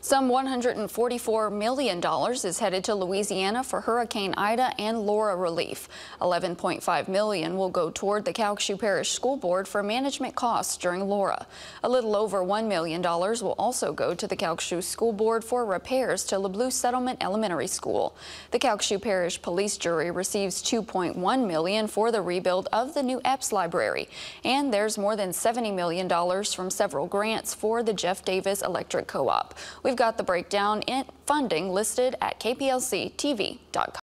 Some $144 million is headed to Louisiana for Hurricane Ida and Laura relief. 11.5 million will go toward the Calcasieu Parish School Board for management costs during Laura. A little over $1 million will also go to the Calcasieu School Board for repairs to LeBleu Settlement Elementary School. The Calcasieu Parish Police Jury receives 2.1 million for the rebuild of the new Epps Library. And there's more than $70 million from several grants for the Jeff Davis Electric Co-op. We've got the breakdown in funding listed at kplctv.com.